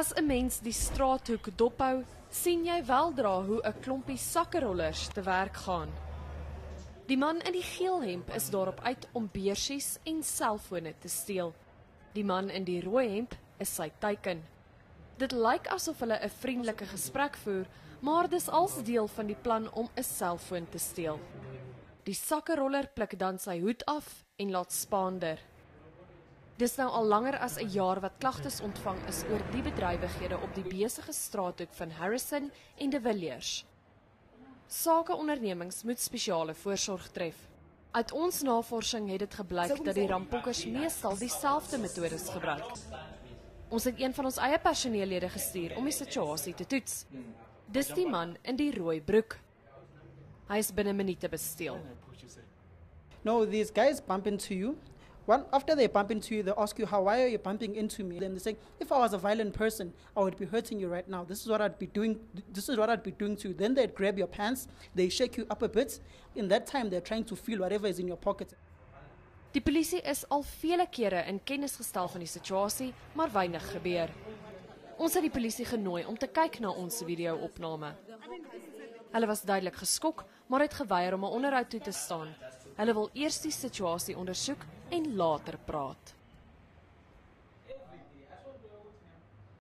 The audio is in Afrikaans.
As 'n mens die straathoek dophou, sien jy weldra hoe 'n klompie sakkerollers te werk gaan. Die man in die geel hemp is daarop uit om beursies en selfone te steel. Die man in die rooi hemp is sy teiken. Dit lyk asof hulle 'n vriendelike gesprek voer, maar dis als deel van die plan om 'n selfoon te steel. Die sakkeroller pluk dan sy hoed af en laat spaander. Dis nou al langer as 'n jaar wat klagtes ontvang is oor die bedrywighede op die besige straathoek van Harrison en De Villiers. Sakeondernemings moet spesiale voorsorg tref. Uit ons navorsing het dit gebleik dat die rampokkers meestal dieselfde metodes gebruik. Ons het een van ons eie personeellede gestuur om die situasie te toets. Dis die man in die rooi broek. Hy is binne minute besteel. No, these guys bump into you. One, after they bump into you, they ask you, "How? Why are you bumping into me?" Then they say, "If I was a violent person, I would be hurting you right now. This is what I'd be doing. This is what I'd be doing to you." Then they'd grab your pants, they shake you up a bit. In that time, they're trying to feel whatever is in your pocket. Die polisie is al vele kere in kennis gestel van die situasie, maar weinig gebeur. Ons het die polisie genooi om te kyk na ons video-opname. Hulle was duidelik geskok, maar het geweier om 'n onderhoud toe te staan. Hulle wil eers die situasie ondersoek en later praat.